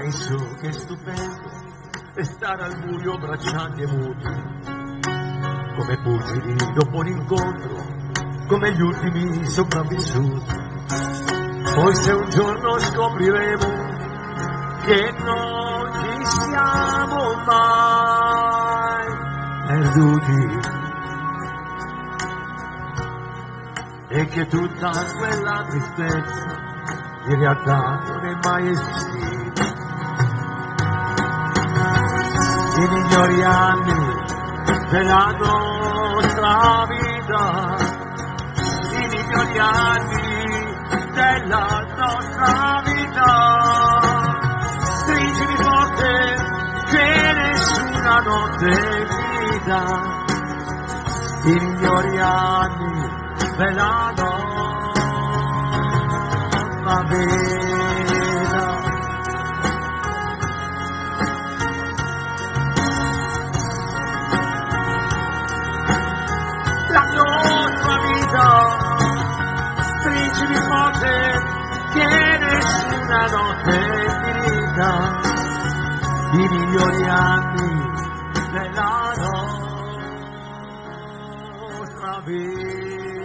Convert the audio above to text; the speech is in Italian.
Penso che è stupendo restare al buio braccianti e muti, come pugili dopo un incontro, come gli ultimi sopravvissuti. Poi se un giorno scopriremo che non ci siamo mai perduti e che tutta quella tristezza in realtà non è mai esistita. I migliori anni della nostra vita, i migliori anni della nostra vita, stringi di forte che nessuna notte dà, i migliori anni della nostra vita. Che nessuna notte finita, i migliori anni della nostra vita.